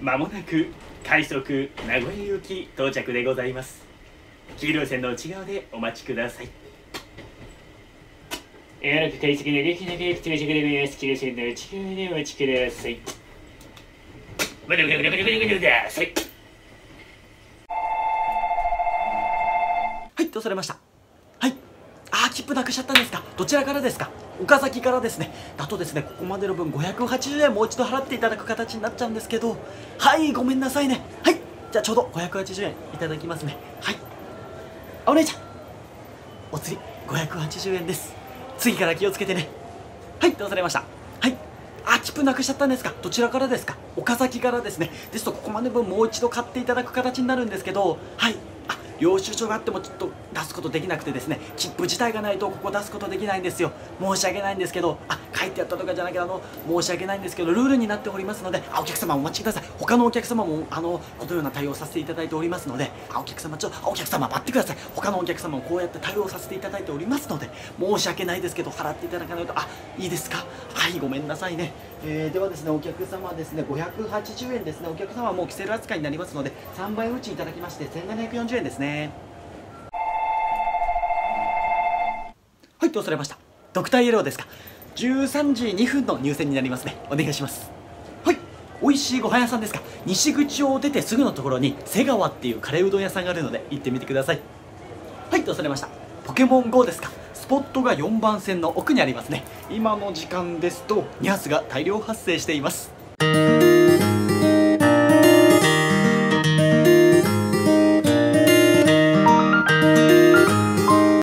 まもなく快速名古屋行き到着でございます。黄色い線の内側でお待ちください。やらく快速でできなく到着でございます黄色い線の内側でお待ちくださいぐるぐるぐるぐるぐるぐるくださいはいどうされましたはいあー切符なくしちゃったんですかどちらからですか岡崎からですねだとですねここまでの分580円もう一度払っていただく形になっちゃうんですけどはいごめんなさいね。はいじゃあちょうど580円いただきますね。はい。あお姉ちゃん。お釣り580円です。次から気をつけてね。はいどうされました？はい。あ切符なくしちゃったんですか？どちらからですか？岡崎からですね。ですとここまで分もう一度買っていただく形になるんですけどはい。領収書があってもちょっと出すことできなくてですね切符自体がないとここ出すことできないんですよ。申し訳ないんですけどあ書いてあったとかじゃなきゃあの申し訳ないんですけどルールになっておりますのであお客様お待ちください。他のお客様もあのこのような対応させていただいておりますのであお客様ちょあお客様待ってください。他のお客様もこうやって対応させていただいておりますので申し訳ないですけど払っていただかないとあいいですか？はいごめんなさいね、えー、ではですねお客様ですね580円ですね。お客様はもうキセル扱いになりますので3倍打ちいただきまして1740円ですね。はいどうされました？ドクターイエローですか？13時2分の入店になりますね。お願いします。はい美味しいご飯屋さんですか？西口を出てすぐのところに瀬川っていうカレーうどん屋さんがあるので行ってみてください。はいどうされました？ポケモン GO ですか？スポットが4番線の奥にありますね。今の時間ですとニャースが大量発生しています。